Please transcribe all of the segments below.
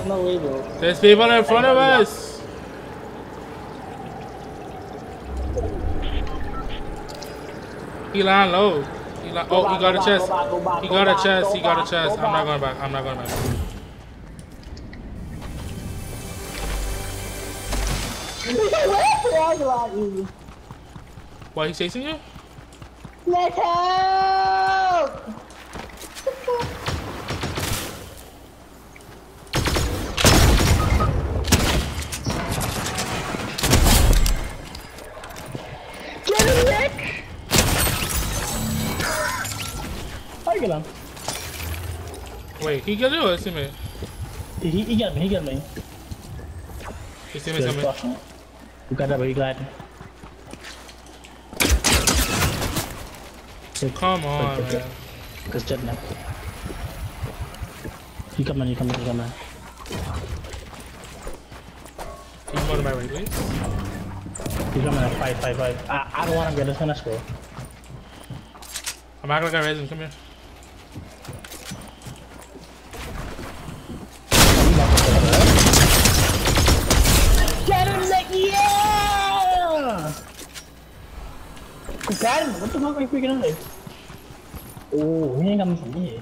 have no way, bro. There's people in front of us. He lying low. He li oh, he got a chest. He got a chest. He got a chest. I'm not going back. I'm not going back. Why he chasing you? Let's help! Get. Wait, he got you or see me? He, he got me, he got me. He see me, see me. You got that, but he glad. Come on, man. Cause jet now. He coming, he coming, he coming. He's going to my right, please. He's coming at fight, fight, fight. I, I don't want him to get this one, let's go. I'm acting like I raised him. Come here. Got! What the fuck are you freaking out? Oh, he ain't coming from me.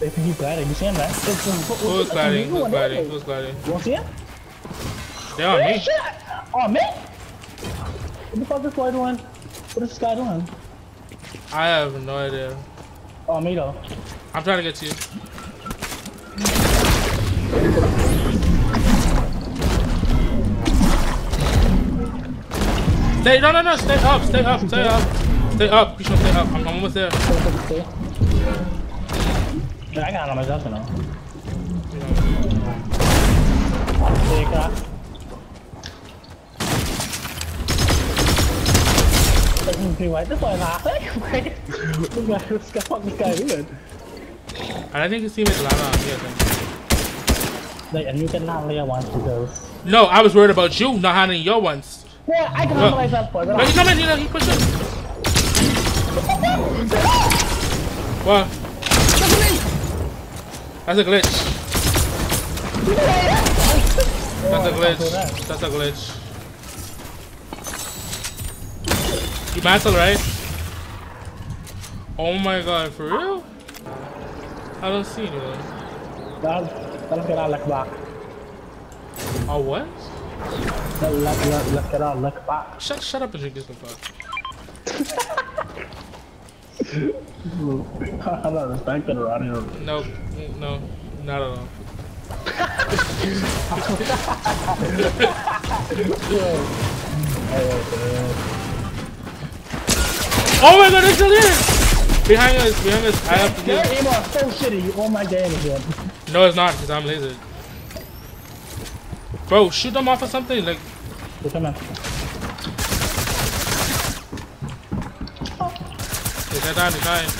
If you got it, you see him, right? Who's gliding? Who's gliding? Who's gliding? Eh? You want to see him? They're on me. Shit! Oh, me? What the fuck is this guy doing? What is this guy doing? I have no idea. Oh, me though. I'm trying to get to you. Stay, no, no, no, stay up, stay up, stay up. Stay up, should stay up. I'm, I'm almost there. Yeah, I got on myself now. Take that. White. This boy laughing. This guy, this guy, fuck this guy weird. And I think his teammates land on me, I think. Like, and you can not layer once because. No, I was worried about you not handling your ones. Yeah, I can handle myself for No, he coming, you know. What? That's a glitch. That's a glitch. That's a glitch. You mantle, right? Oh my god, for real? I don't see anyone. That'll, that'll get our luck back. Oh, what? Let, let, let get our luck back. Shut, shut up and drink this fuck. I'm not respecting around here. No, no, not at all. Oh my god, they're still here! Behind us, behind us. I have to do. aim is so shitty. All my game again. No, it's not, because I'm lasered. Bro, shoot them off or something. Like, Look at me. they're dying, they're dying.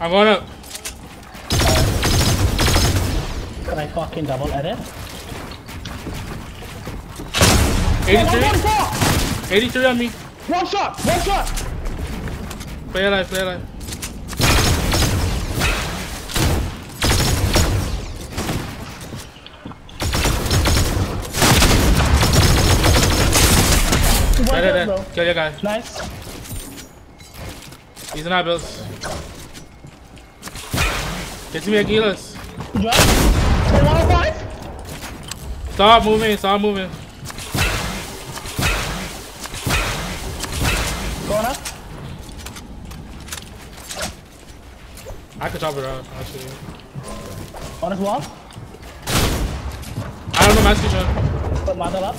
I'm going up. Can I fucking double edit? 83? 83 on me. One shot! One shot! Play alive, play alive. One There, there, shot, eh? Kill your guy. Nice. He's in our bills. Get to me, Aguilas. Five? Stop moving, stop moving. Going up. I could chop it out, actually. On his wall. I don't know, Master Shot. Put Mandel up.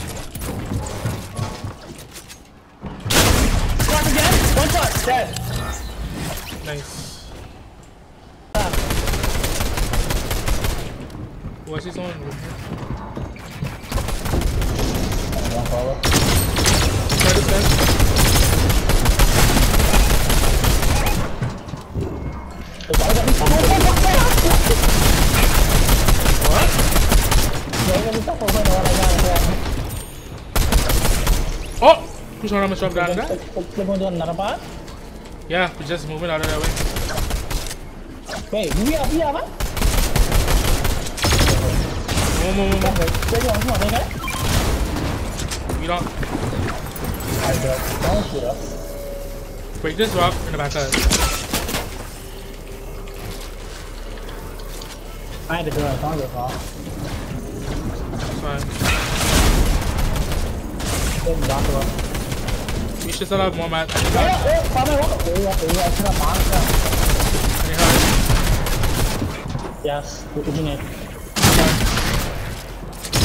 Crack again. One shot. Dead. Nice. What's his? One follow. Try to Who's trying to drop down They're, that? they're, they're going to another part? Yeah, we're just moving out of that way. Wait, we are, we are, what? Move, move, move, move. We don't I don't, don't shoot us. break this rock in the back side. I had to do it, don't get wrong. That's fine. Then back to us. We should still have more mats. I follow me, what? Yeah, yeah, it's not mine, yeah. need help. Yes, you need?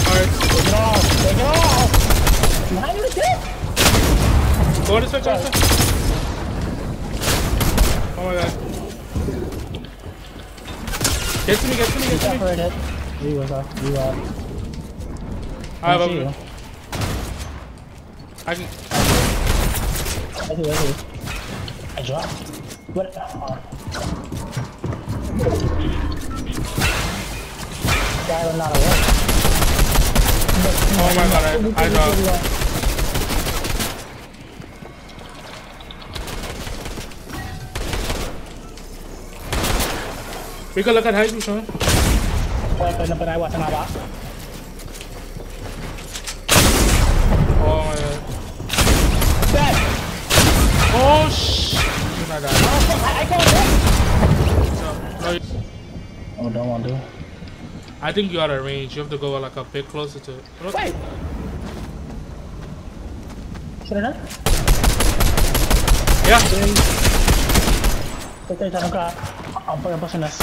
Alright, Take it off, take it off! Behind you, kid! go this way, go. Oh my god. Get to me, get to me, get to me. separated. You was up, you up. I have I a. I can. I dropped. What? Oh. Guy not aware. Oh my god, I, I, dropped. We a look at how you showing. Weapon. Oh my god. Dead! Oh shh. You're not dying. I got it! No, no, Oh, don't want to. I think you are out of range. You have to go like a bit closer to it. Wait! Should I done? Yeah. Tôi chơi thằng cả. Ông phải bắt nas.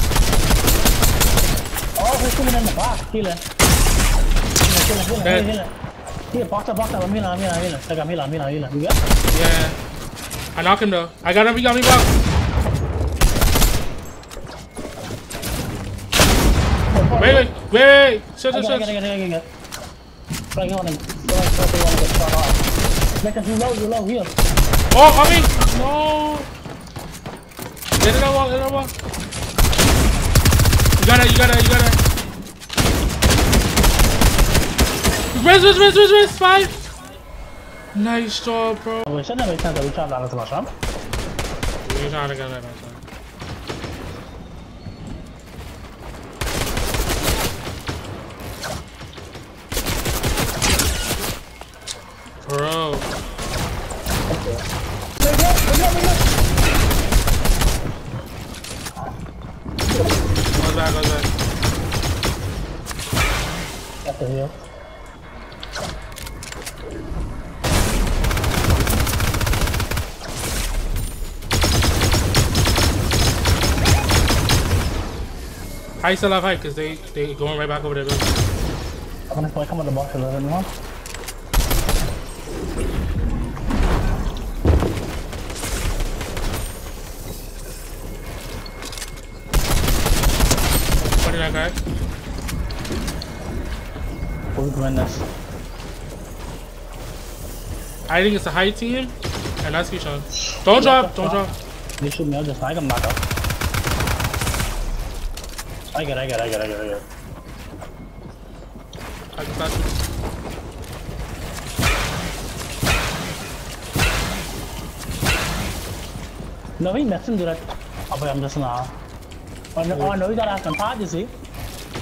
Oh, phải kumina na ba? Kila. Kila, kila, kila, kila. Kila, box up, box up. Mila, mila, mila. Taga mila, mila, mila. You got? Yeah. I knock him though. I got him. He got me back. Wait, wait, wait, wait. Shut, shut, got it, I shut. got it, I got it, I got oh, it. Like you wanna, like you wanna get shot off. Make low, too low here. Oh, on me. No. Get it over, get it over. You got it, you got it, you got it. Res, res, res, res, res. Five. Nice job, bro. We shouldn't have chance that we shot down to my shop. You're trying to get that outside. Bro. Goes back, goes back. That's the hill. How you still have height? Because they, they going right back over there. I'm gonna come on the box a little bit. What did that guy? We'll win this. I think it's a high team. And that's Kishan. Don't drop, don't drop. You me, I'll just I can back up. I get it, I get it, I get it, I get it, I it. I can pass it. No, he messing do. Oh, I'm just now. Oh, no, oh, no, you gotta have some you see.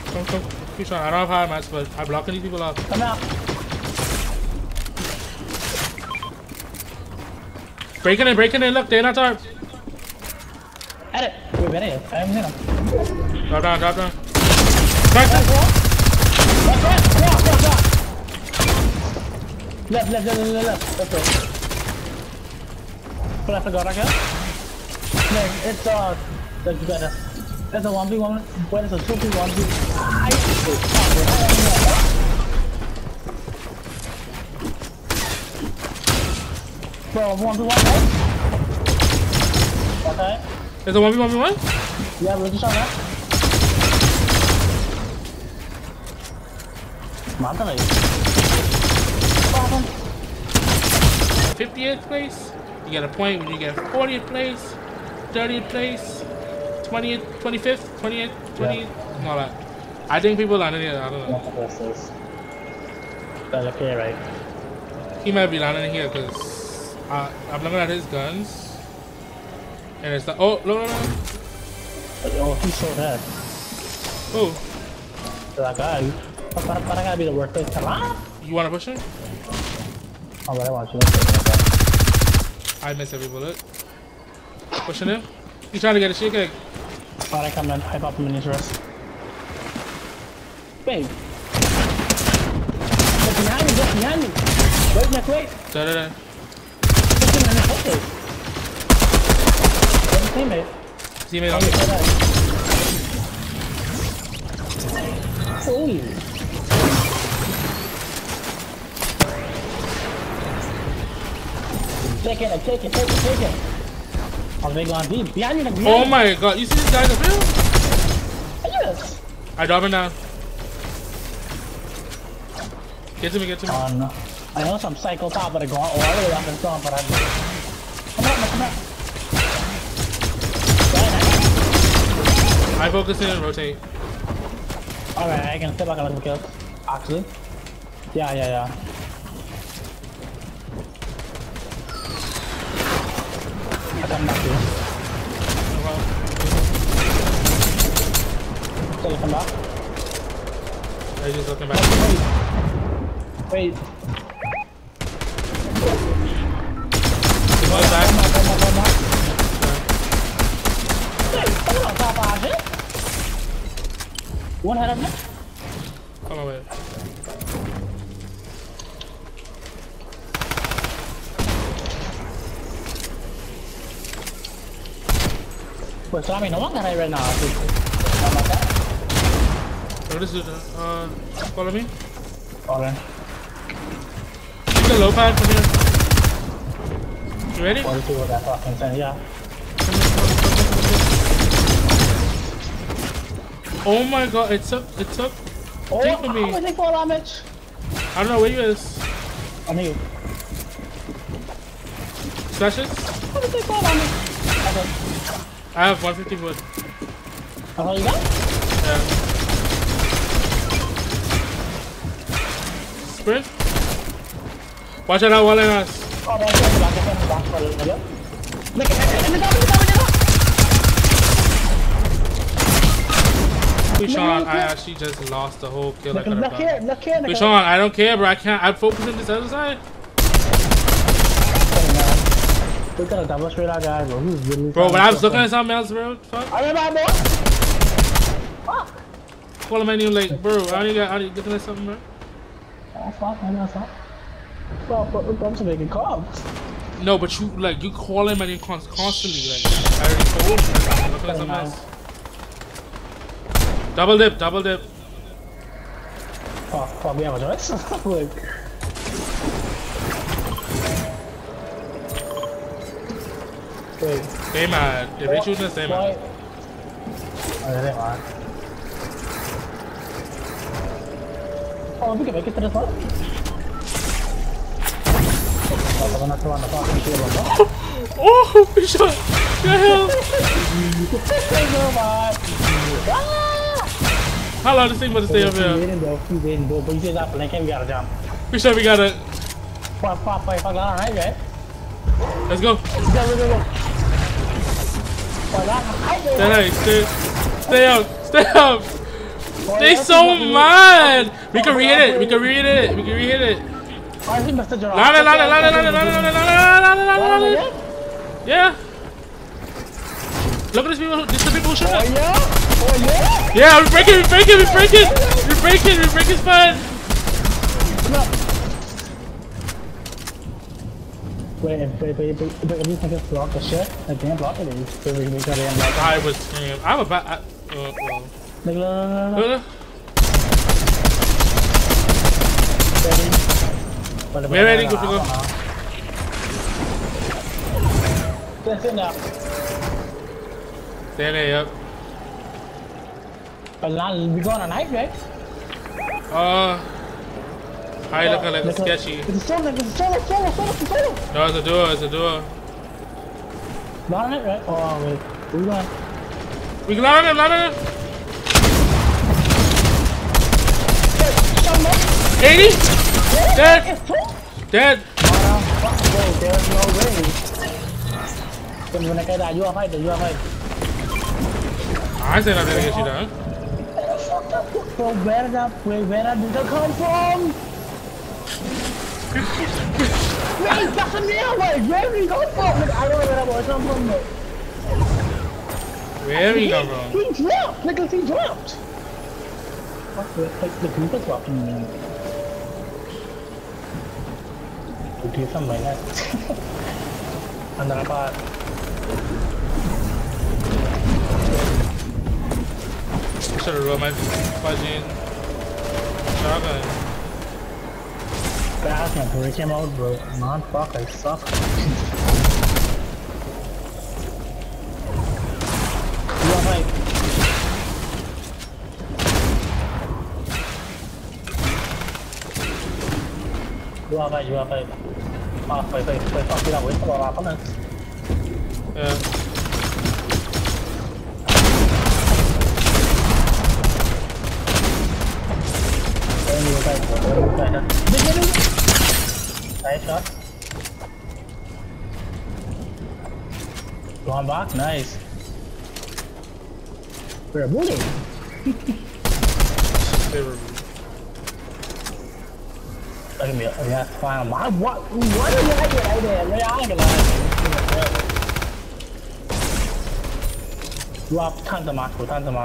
Come, come. He's Kishan, I don't have high match, but I'm blocking these people off. Come out. Breaking in, breaking in. Look, they're not tarp. At it. Wait, wait, wait. I'm here. Drop down, drop down. Crack Left, it. left, left, left, left, left. Left, left, left, left, left. That's it. The guard again. No, it's uh, that's better. That's a one v one. When it's a two v one v. I. Bro, one v one, right? Okay. There's a 1v1v1? Yeah, we're just on that. Mata lagi. Apa happened? 50th place. You get a point when you get 40th place, 30th place, 20th, 25th, 20th, 20th, and all that. I think people landed it. I don't know. Yeah, is. That's okay, right? He might be landing here because uh, I'm looking at his guns. And it's like, oh, no, no, no. Oh, he's so dead. Oh, That guy. Para, para gotta be the worst place to you want to push him? Oh, but I want you to say I miss every bullet. Pushing him. He's trying to get a shit kick. Para come and hype up him in his rest. Babe. Just behind me, just behind me. Wait, Nick, wait. Da, da, da. Just in the hole. Where's your teammate? Teammate on you me. Holy. Take it, take it, take it, take it. Oh, they going deep. Behind Nick, behind Oh my god, you see this guy in the field? Yes. I drop him down. Get to me, get to me. Oh no. I know some psychopath that are going all the way up and down, but I Come on, come on. I focus in and rotate. Alright, I can step back a little bit. Actually. Yeah, yeah, yeah. Adam back here. Still come back. Yeah, he's looking back. Wait. Wait. One time. One head up next. Come away. Wait. Pues Salami, no van a ganar right now. así que, vamos acá. This is, uh, follow me. Alright. Use the low pad from here. You ready? What is it with that fucking thing? Yeah. Oh my god, it took, it took, Oh, Take with me. how is it for damage? I don't know where you is. I knew. Slashes? How is it for damage? Okay. I have 150 wood. Oh, That's all you got? Yeah. Sprint. Watch out, not walling us. Oh. Back, back, back, back, back, back. Look at it. In the top, in the top, in the top. Sean, I actually just lost the whole kill. I Look, could look here, look here. Sean, I don't care, bro. I can't. I'm focusing this other side. We got a double straight out guy, bro. He's really Bro, when I was looking at at something else, bro, fuck. I remember, boy. Fuck. Call him any like, bro, I only got, I only looking at something, bro. Oh, fuck, man, that's not. Bro, bro, I'm just making calls. No, but you, like, you call him and you con- constantly, like, I already told you, like, I'm looking at something else. Double dip, double dip. Fuck, fuck, we have a choice. Look. Same. Stay mad. If they shoot us, stay mad. Oh, they are. Oh, we can make it to this one. oh, we shot! The hell? How long this thing about to stay up here? We sure we got a. Let's go. Let's go, go, go. Stay, stay, stay up, stay up. They so mad. We can re-hit it. We can re-hit it. We can re-hit it. Lana, lana, lana, lana, lana, lana, lana, lana, lana, lana. Yeah? Look at these people. These are people who shot Oh, yeah? Oh, yeah? Yeah, we break it. We break it. We break it. We break it. We break his spine. Wait, wait, wait, wait, wait, we can just block the shit? Like, damn, block it is. So we can block. I was screaming. I'm about. Uh, uh, I, uh, well. Like, la, la, la. Ready? We're ready, good to go. That's it now. Stand there, yep. But now, we go on a knife, right? Uh. I looking like a sketchy. It's a solo, it's a solo, solo, solo, solo. No, it's a duo. It's a duo. Not it, right? Oh, wait. We going. We can him. Land 80. Dead. Dead. Fuck, bro, there's no way. When when I get that, you are fight, you are fight. I said nothing against you, dog. Bro, where the where where did it come from? Wait, that's a nail, like, where did it come from? Like, I don't know where that boy come from, though. Where we he, come from? He dropped, like, he dropped. Fuck, like, the people dropping me. Do something like that. Under a part. Should have rolled my fucking shotgun. That's my break him out, bro. Man, fuck, I suck. You are right. You are right, you are right. À, phải phải phải phải đi đâu ấy, sao vào không Yeah. Đây nhiều tay, Nice shot. Going back, nice. We're a bully. They were. Look at me, yeah, fine. Why, what, what are you like right there? Lấy ai cái này? Drop thân tầm mà, của thân tầm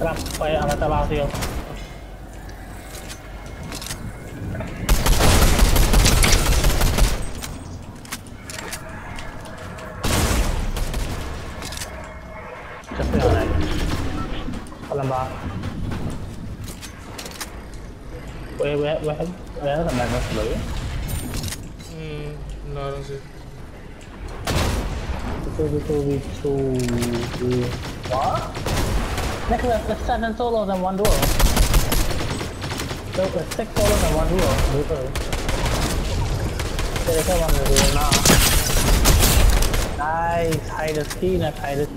Làm phải ăn ta bao tiêu. Chắc phải ở này. Có làm ba. Where, where, where, where is the madness blue? Mm, no, I don't see. Two, two, two, two, two. Nicholas, there's seven solos and one duo. So there's six solos and one duo. There's one duo now. Nice, hide the key, not hide it.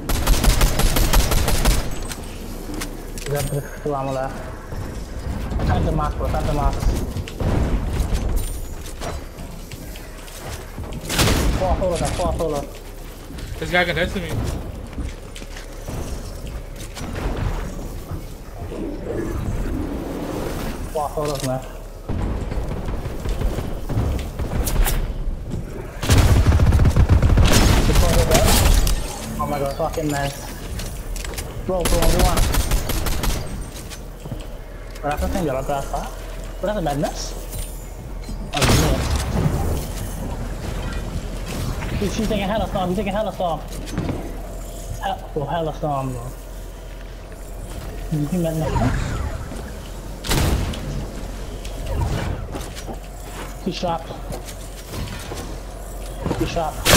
Grab the lamela. Time the mask, bro, time the mask. Four solos four solos. This guy can contested me. Four solos, man. Oh my god, fucking nice. Bro, bro, everyone. Berapa sih yang jalan berapa? Berapa madness? Oh, gini ya. He's, he's taking hella storm, he's taking hella storm. Hell, bro, hella storm, bro. You think madness, huh? He's shot. He's shot.